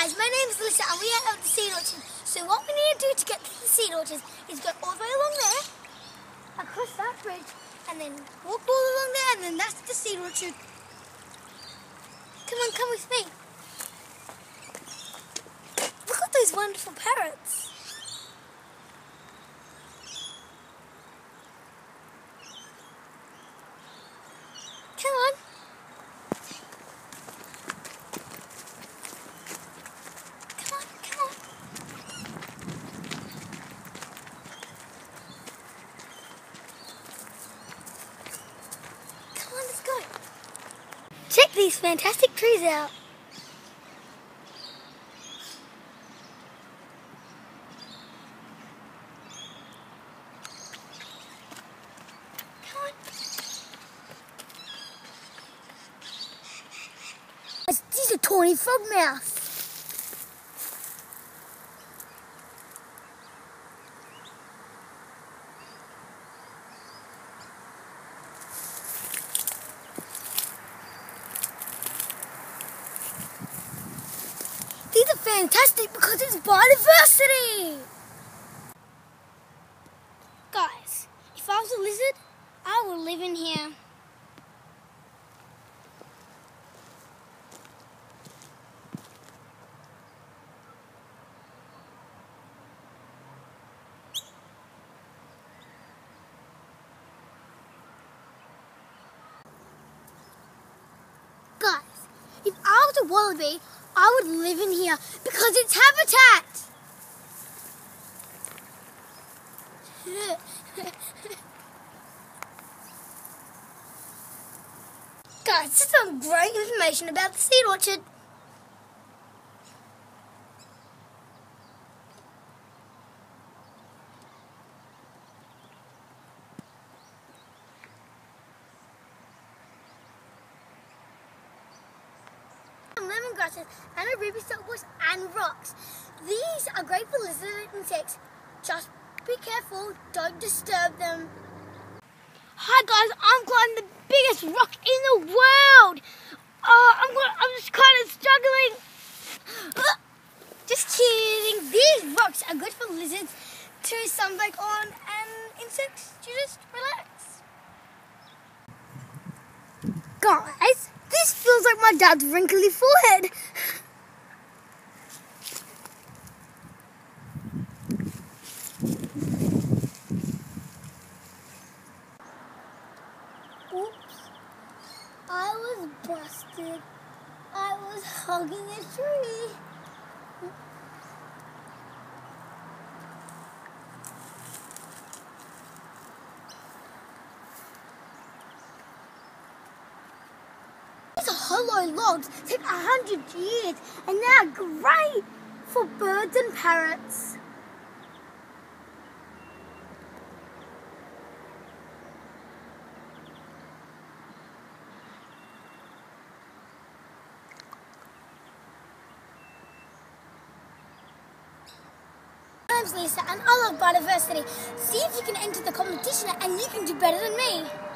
guys, my name is Alyssa and we are at the seed orchard. So what we need to do to get to the seed orchard is go all the way along there, across that bridge, and then walk all along there and then that's the seed orchard. Come on, come with me. Look at those wonderful parrots. Come on. Come on, come on. Come on, let's go. Check these fantastic trees out. Come on. These are tawny frogmouths. These are fantastic because it's biodiversity. Guys, if I was a lizard, I would live in here. Guys, if I was a wallaby, I would live in here because it's habitat. Guys, this is some great information about the seed orchard. Lemongrasses and a ruby saltbush and rocks. These are great for lizard insects. Just be careful, don't disturb them. Hi guys, I'm climbing the biggest rock in the world. Oh, I'm going, I'm just kind of struggling. Uh, Just kidding. These rocks are good for lizards to sunbake on and insects to just relax. Guys, like my dad's wrinkly forehead. Oops. I was busted. I was hugging a tree. These hollow logs take a hundred years and they're great for birds and parrots. Alyssa and I love biodiversity. See if you can enter the competition and you can do better than me.